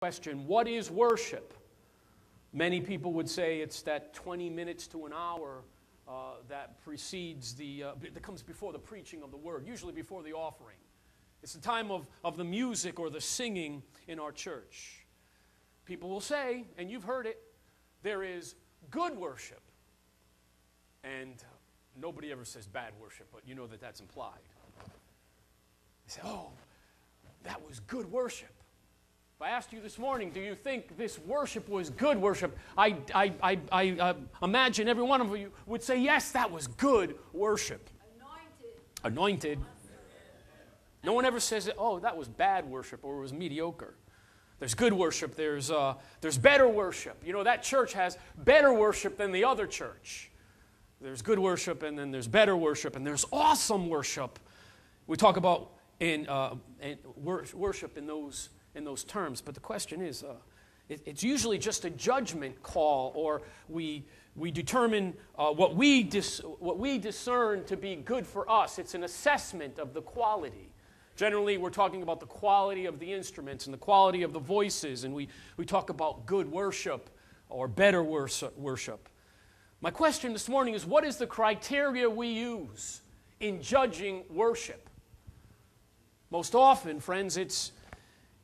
question what is worship? Many people would say it's that 20 minutes to an hour uh, that precedes the, uh, that comes before the preaching of the word, usually before the offering. It's the time of, of the music or the singing in our church. People will say, and you've heard it, there is good worship. And nobody ever says bad worship, but you know that that's implied. They say, oh, that was good worship. If I asked you this morning, do you think this worship was good worship? I, I, I, I uh, imagine every one of you would say, yes, that was good worship. Anointed. Anointed. No one ever says, oh, that was bad worship or it was mediocre. There's good worship, there's, uh, there's better worship. You know, that church has better worship than the other church. There's good worship, and then there's better worship, and there's awesome worship. We talk about in, uh, in worship in those, in those terms, but the question is uh, it, it's usually just a judgment call, or we, we determine uh, what, we dis, what we discern to be good for us. It's an assessment of the quality. Generally, we're talking about the quality of the instruments and the quality of the voices, and we, we talk about good worship or better worship. My question this morning is what is the criteria we use in judging worship? Most often, friends, it's,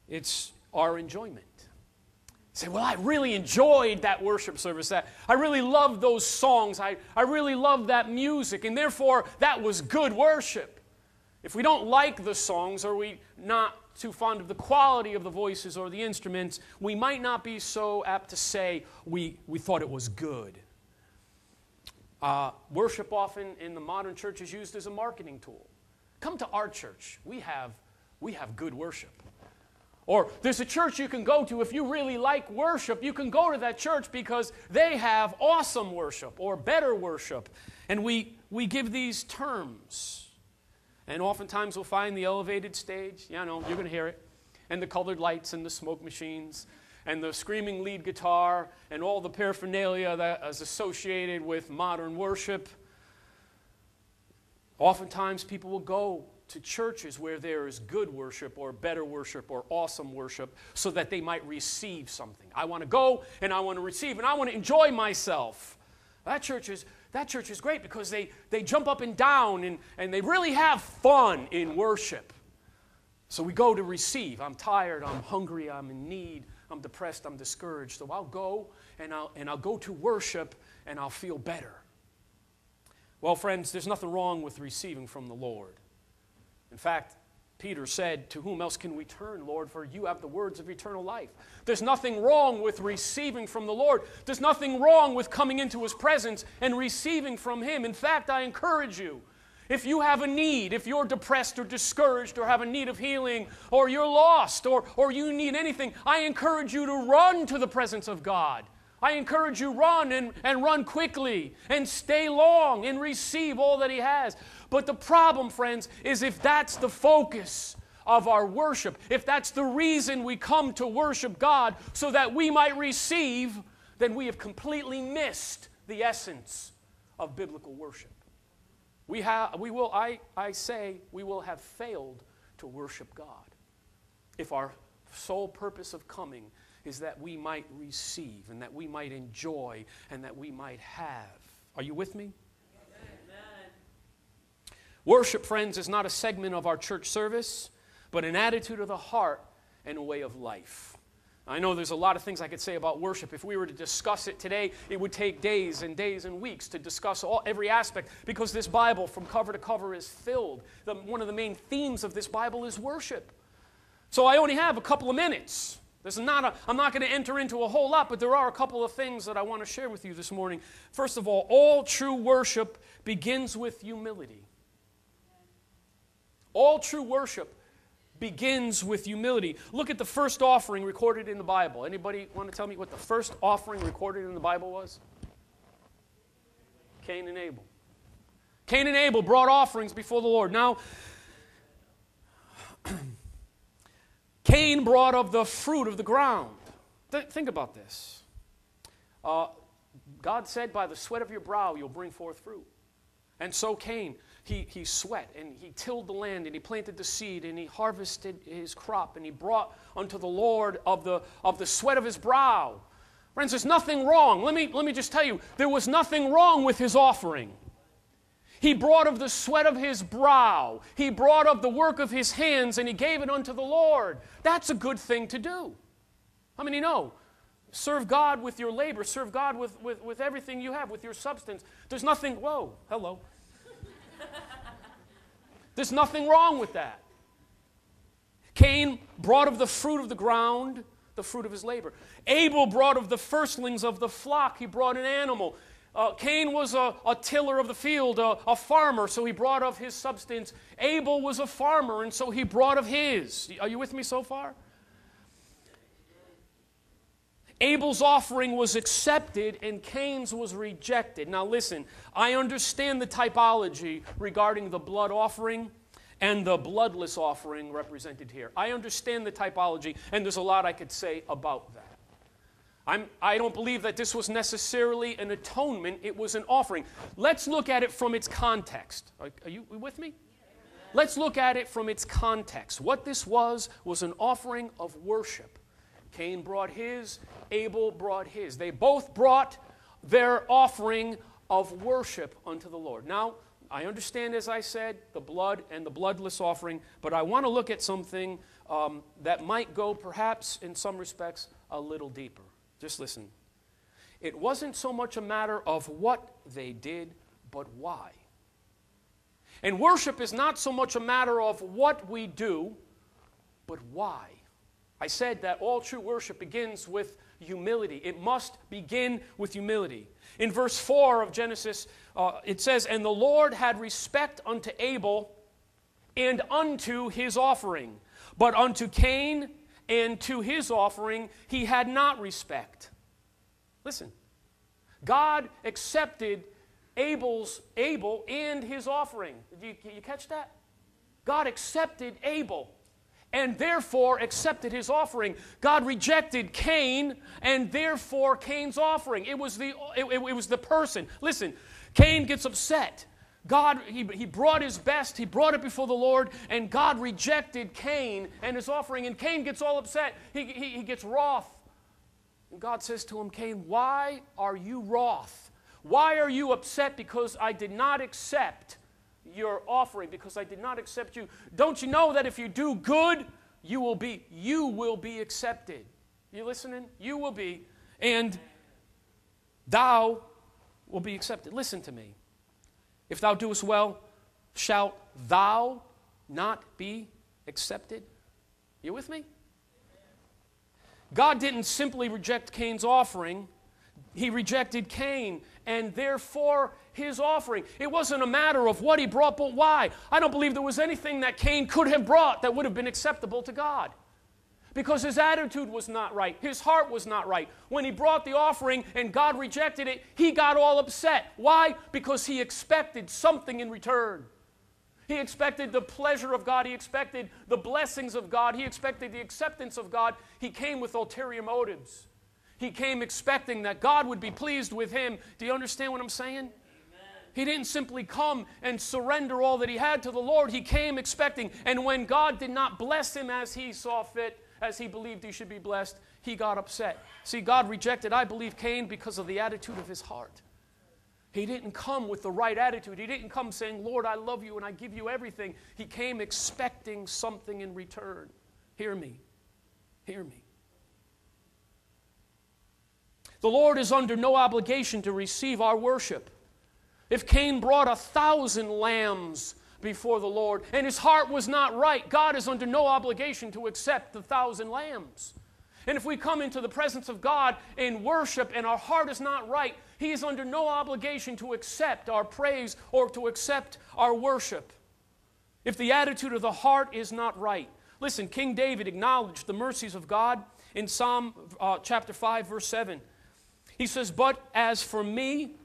it's our enjoyment. say, well, I really enjoyed that worship service. That I really loved those songs. I, I really loved that music, and therefore that was good worship. If we don't like the songs or we not too fond of the quality of the voices or the instruments, we might not be so apt to say we, we thought it was good. Uh, worship often in the modern church is used as a marketing tool. Come to our church. We have, we have good worship. Or there's a church you can go to if you really like worship. You can go to that church because they have awesome worship or better worship. And we, we give these terms. And oftentimes we'll find the elevated stage. Yeah, no, you're going to hear it. And the colored lights and the smoke machines and the screaming lead guitar and all the paraphernalia that is associated with modern worship. Oftentimes people will go to churches where there is good worship or better worship or awesome worship so that they might receive something. I want to go and I want to receive and I want to enjoy myself. That church is that church is great because they, they jump up and down and, and they really have fun in worship. So we go to receive. I'm tired, I'm hungry, I'm in need, I'm depressed, I'm discouraged. So I'll go and I'll, and I'll go to worship and I'll feel better. Well, friends, there's nothing wrong with receiving from the Lord. In fact, Peter said, To whom else can we turn, Lord? For you have the words of eternal life. There's nothing wrong with receiving from the Lord. There's nothing wrong with coming into His presence and receiving from Him. In fact, I encourage you. If you have a need, if you're depressed or discouraged or have a need of healing or you're lost or, or you need anything, I encourage you to run to the presence of God. I encourage you run and, and run quickly and stay long and receive all that He has. But the problem, friends, is if that's the focus of our worship, if that's the reason we come to worship God so that we might receive, then we have completely missed the essence of biblical worship. We, have, we will, I, I say, we will have failed to worship God if our sole purpose of coming is that we might receive and that we might enjoy and that we might have. Are you with me? Worship, friends, is not a segment of our church service, but an attitude of the heart and a way of life. I know there's a lot of things I could say about worship. If we were to discuss it today, it would take days and days and weeks to discuss all, every aspect because this Bible, from cover to cover, is filled. The, one of the main themes of this Bible is worship. So I only have a couple of minutes. This is not a, I'm not going to enter into a whole lot, but there are a couple of things that I want to share with you this morning. First of all, all true worship begins with humility. All true worship begins with humility. Look at the first offering recorded in the Bible. Anybody want to tell me what the first offering recorded in the Bible was? Cain and Abel. Cain and Abel brought offerings before the Lord. Now, Cain brought of the fruit of the ground. Th- think about this. Uh, God said, By the sweat of your brow you'll bring forth fruit. And so Cain. He, he sweat and he tilled the land and he planted the seed and he harvested his crop and he brought unto the Lord of the, of the sweat of his brow. Friends, there's nothing wrong. Let me, let me just tell you, there was nothing wrong with his offering. He brought of the sweat of his brow. He brought of the work of his hands, and he gave it unto the Lord. That's a good thing to do. How many know? Serve God with your labor. Serve God with, with, with everything you have, with your substance. There's nothing, whoa, hello. There's nothing wrong with that. Cain brought of the fruit of the ground, the fruit of his labor. Abel brought of the firstlings of the flock. He brought an animal. Uh, Cain was a, a, tiller of the field, a, a farmer, so he brought of his substance. Abel was a farmer, and so he brought of his. Are you with me so far? Abel's offering was accepted and Cain's was rejected. Now, listen, I understand the typology regarding the blood offering and the bloodless offering represented here. I understand the typology, and there's a lot I could say about that. I'm, I don't believe that this was necessarily an atonement, it was an offering. Let's look at it from its context. Are, are you with me? Let's look at it from its context. What this was was an offering of worship. Cain brought his, Abel brought his. They both brought their offering of worship unto the Lord. Now, I understand, as I said, the blood and the bloodless offering, but I want to look at something um, that might go, perhaps, in some respects, a little deeper. Just listen. It wasn't so much a matter of what they did, but why. And worship is not so much a matter of what we do, but why. I said that all true worship begins with humility. It must begin with humility. In verse 4 of Genesis, uh, it says, And the Lord had respect unto Abel and unto his offering, but unto Cain and to his offering he had not respect. Listen, God accepted Abel's Abel and his offering. Did you, you catch that? God accepted Abel and therefore accepted his offering. God rejected Cain and therefore Cain's offering. It was the, it, it, it was the person. Listen, Cain gets upset. God, he, he brought his best, he brought it before the Lord, and God rejected Cain and his offering. And Cain gets all upset. He, he, he gets wroth. And God says to him, Cain, why are you wroth? Why are you upset because I did not accept your offering, because I did not accept you? Don't you know that if you do good, you will be, you will be accepted. You listening? You will be, and thou will be accepted. Listen to me. If thou doest well, shalt thou not be accepted? You with me? God didn't simply reject Cain's offering, he rejected Cain and therefore his offering. It wasn't a matter of what he brought, but why. I don't believe there was anything that Cain could have brought that would have been acceptable to God because his attitude was not right. His heart was not right. When he brought the offering and God rejected it, he got all upset. Why? Because he expected something in return. He expected the pleasure of God. He expected the blessings of God. He expected the acceptance of God. He came with ulterior motives. He came expecting that God would be pleased with him. Do you understand what I'm saying? He didn't simply come and surrender all that he had to the Lord. He came expecting. And when God did not bless him as he saw fit, as he believed he should be blessed, he got upset. See, God rejected, I believe, Cain because of the attitude of his heart. He didn't come with the right attitude. He didn't come saying, Lord, I love you and I give you everything. He came expecting something in return. Hear me. Hear me. The Lord is under no obligation to receive our worship. If Cain brought a thousand lambs before the Lord, and his heart was not right, God is under no obligation to accept the thousand lambs. And if we come into the presence of God in worship and our heart is not right, He is under no obligation to accept our praise or to accept our worship. If the attitude of the heart is not right. Listen, King David acknowledged the mercies of God in Psalm uh, chapter 5, verse 7. He says, But as for me,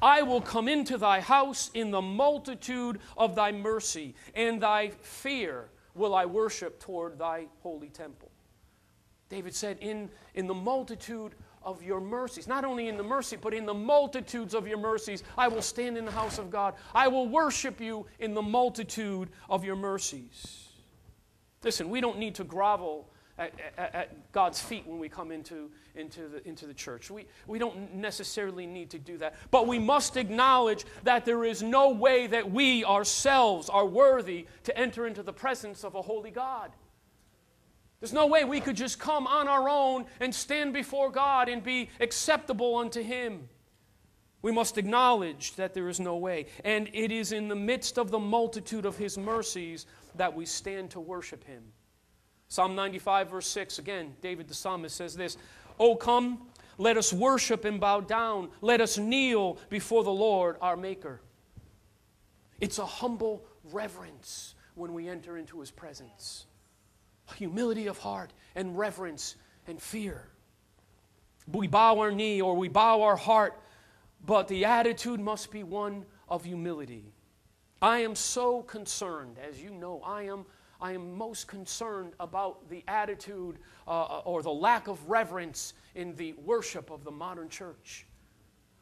I will come into thy house in the multitude of thy mercy, and thy fear will I worship toward thy holy temple. David said, In, in the multitude of your mercies. Not only in the mercy, but in the multitudes of your mercies. I will stand in the house of God. I will worship you in the multitude of your mercies. Listen, we don't need to grovel at, at, at, God's feet when we come into, into, the, into the church. We, we don't necessarily need to do that. But we must acknowledge that there is no way that we ourselves are worthy to enter into the presence of a holy God. There's no way we could just come on our own and stand before God and be acceptable unto Him. We must acknowledge that there is no way. And it is in the midst of the multitude of His mercies that we stand to worship Him. Psalm 95, verse 6, again, David the psalmist says this Oh, come, let us worship and bow down. Let us kneel before the Lord our Maker. It's a humble reverence when we enter into His presence, a humility of heart and reverence and fear. We bow our knee or we bow our heart, but the attitude must be one of humility. I am so concerned, as you know, I am, I am most concerned about the attitude uh, or the lack of reverence in the worship of the modern church.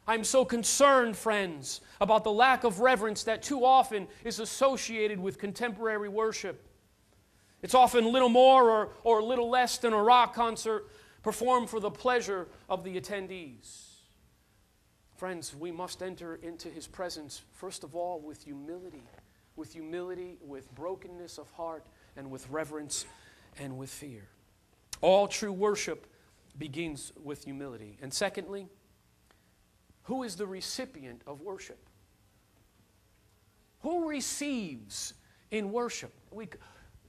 I'm so concerned, friends, about the lack of reverence that too often is associated with contemporary worship. It's often little more or, or little less than a rock concert performed for the pleasure of the attendees. Friends, we must enter into his presence, first of all, with humility, with humility, with brokenness of heart, and with reverence and with fear. All true worship begins with humility. And secondly, who is the recipient of worship? Who receives in worship? We,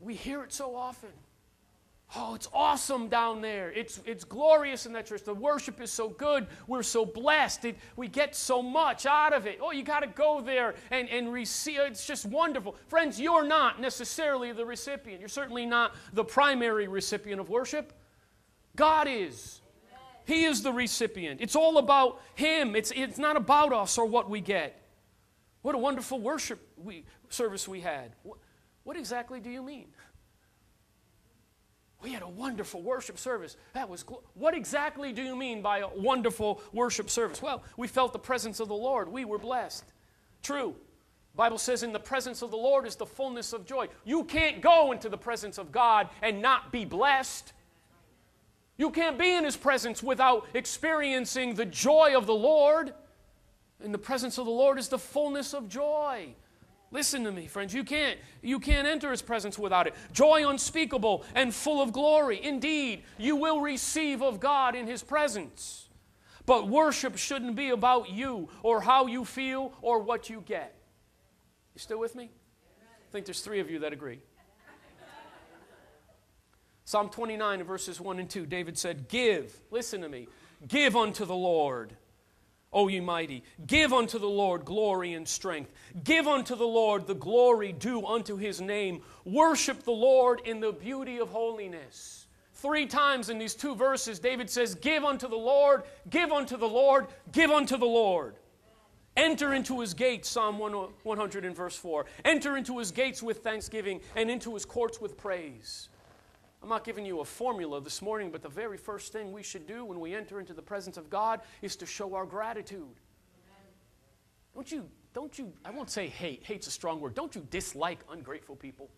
we hear it so often. Oh, it's awesome down there. It's, it's glorious in that church. The worship is so good. We're so blessed. It, we get so much out of it. Oh, you got to go there and, and receive. It's just wonderful. Friends, you're not necessarily the recipient. You're certainly not the primary recipient of worship. God is. He is the recipient. It's all about Him. It's, it's not about us or what we get. What a wonderful worship we, service we had. What, what exactly do you mean? We had a wonderful worship service. That was what exactly do you mean by a wonderful worship service? Well, we felt the presence of the Lord. We were blessed. True. Bible says in the presence of the Lord is the fullness of joy. You can't go into the presence of God and not be blessed. You can't be in his presence without experiencing the joy of the Lord. In the presence of the Lord is the fullness of joy. Listen to me, friends. You can't, you can't enter his presence without it. Joy unspeakable and full of glory. Indeed, you will receive of God in his presence. But worship shouldn't be about you or how you feel or what you get. You still with me? I think there's three of you that agree. Psalm 29, verses 1 and 2, David said, Give, listen to me, give unto the Lord O ye mighty, give unto the Lord glory and strength. Give unto the Lord the glory due unto his name. Worship the Lord in the beauty of holiness. Three times in these two verses, David says, Give unto the Lord, give unto the Lord, give unto the Lord. Enter into his gates, Psalm 100 and verse 4. Enter into his gates with thanksgiving and into his courts with praise. I'm not giving you a formula this morning, but the very first thing we should do when we enter into the presence of God is to show our gratitude. Don't you, don't you, I won't say hate, hate's a strong word. Don't you dislike ungrateful people?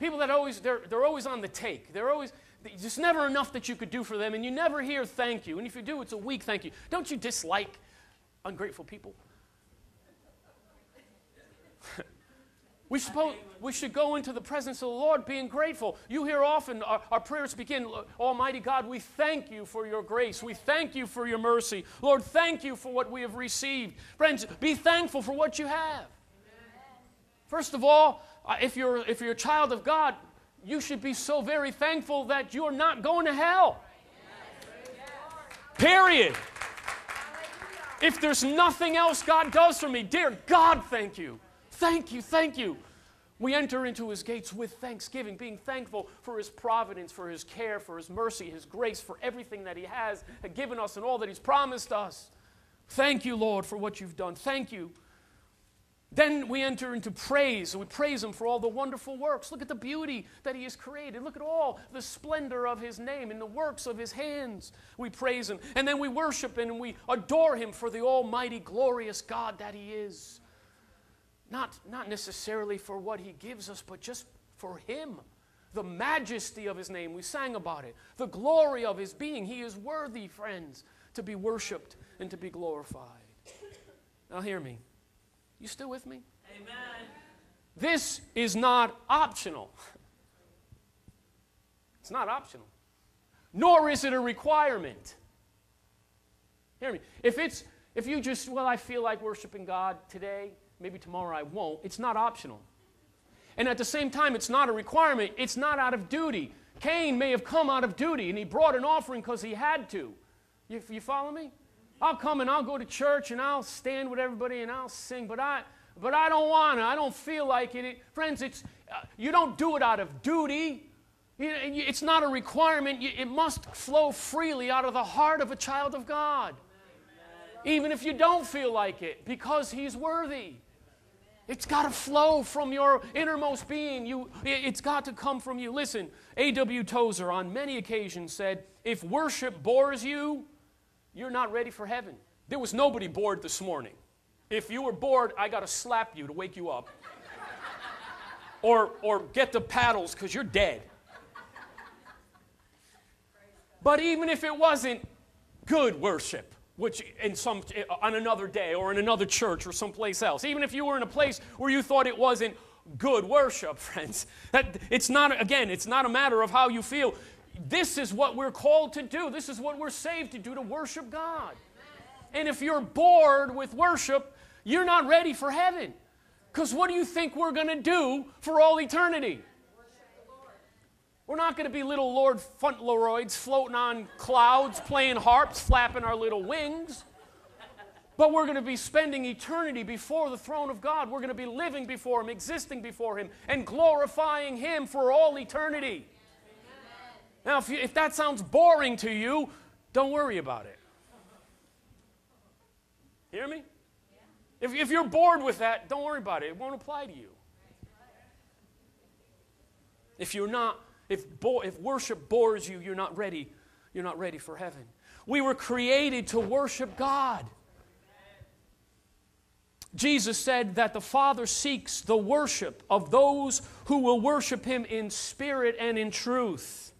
People that always, they're, they're always on the take. They're always, there's never enough that you could do for them, and you never hear thank you. And if you do, it's a weak thank you. Don't you dislike ungrateful people? We, suppose, we should go into the presence of the Lord being grateful. You hear often our, our, prayers begin Almighty God, we thank you for your grace. We thank you for your mercy. Lord, thank you for what we have received. Friends, be thankful for what you have. First of all, uh, if you're, if you're a child of God, you should be so very thankful that you're not going to hell. Period. If there's nothing else God does for me, dear God, thank you. Thank you, thank you. We enter into his gates with thanksgiving, being thankful for his providence, for his care, for his mercy, his grace, for everything that he has given us and all that he's promised us. Thank you, Lord, for what you've done. Thank you. Then we enter into praise, and we praise Him for all the wonderful works. Look at the beauty that He has created. Look at all the splendor of His name and the works of His hands. We praise Him. And then we worship Him and we adore Him for the almighty, glorious God that He is. Not, not necessarily for what He gives us, but just for Him. The majesty of His name. We sang about it. The glory of His being. He is worthy, friends, to be worshiped and to be glorified. Now, hear me. You still with me? Amen. This is not optional. It's not optional. Nor is it a requirement. Hear me. If it's if you just, well, I feel like worshiping God today, maybe tomorrow I won't, it's not optional. And at the same time, it's not a requirement, it's not out of duty. Cain may have come out of duty and he brought an offering because he had to. You, you follow me? I'll come and I'll go to church and I'll stand with everybody and I'll sing, but I, but I don't want to. I don't feel like it. Friends, it's, uh, you don't do it out of duty. It's not a requirement. It must flow freely out of the heart of a child of God. Even if you don't feel like it, because He's worthy. It's got to flow from your innermost being. You, it's got to come from you. Listen, A.W. Tozer on many occasions said, If worship bores you, you're not ready for heaven. There was nobody bored this morning. If you were bored, I got to slap you to wake you up. or, or get the paddles because you're dead. But even if it wasn't good worship, which in some on another day or in another church or someplace else, even if you were in a place where you thought it wasn't good worship, friends, that it's not again, it's not a matter of how you feel. This is what we're called to do. This is what we're saved to do to worship God. And if you're bored with worship, you're not ready for heaven. Because what do you think we're going to do for all eternity? We're not going to be little Lord Fauntleroys floating on clouds, playing harps, flapping our little wings. But we're going to be spending eternity before the throne of God. We're going to be living before Him, existing before Him, and glorifying Him for all eternity. Now, if, you, if that sounds boring to you, don't worry about it. Hear me? If, if you're bored with that, don't worry about it. It won't apply to you. If you're not, if, bo- if worship bores you, you're not ready. You're not ready for heaven. We were created to worship God. Jesus said that the Father seeks the worship of those who will worship Him in spirit and in truth.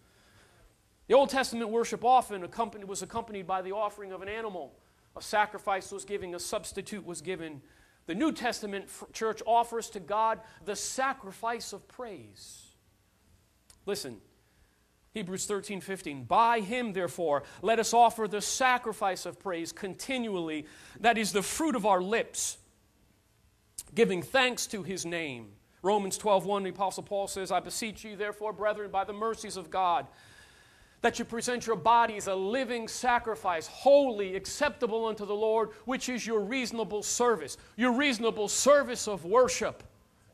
The Old Testament worship often accompanied, was accompanied by the offering of an animal. A sacrifice was given, a substitute was given. The New Testament church offers to God the sacrifice of praise. Listen, Hebrews 13, 15. By him, therefore, let us offer the sacrifice of praise continually, that is the fruit of our lips, giving thanks to his name. Romans 12, 1, the Apostle Paul says, I beseech you, therefore, brethren, by the mercies of God, that you present your bodies a living sacrifice, holy, acceptable unto the Lord, which is your reasonable service, your reasonable service of worship.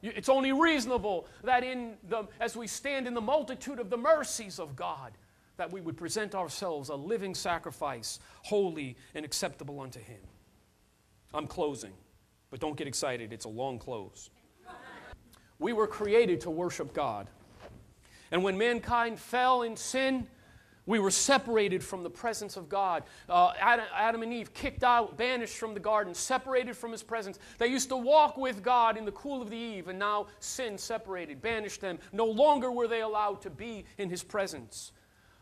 It's only reasonable that in the, as we stand in the multitude of the mercies of God, that we would present ourselves a living sacrifice, holy and acceptable unto Him. I'm closing, but don't get excited. It's a long close. We were created to worship God. And when mankind fell in sin, we were separated from the presence of God. Uh, Adam, Adam, and Eve kicked out, banished from the garden, separated from his presence. They used to walk with God in the cool of the eve, and now sin separated, banished them. No longer were they allowed to be in his presence.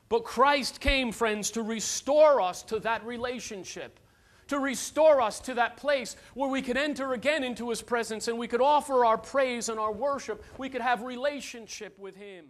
But Christ came, friends, to restore us to that relationship, to restore us to that place where we could enter again into his presence and we could offer our praise and our worship. We could have relationship with him.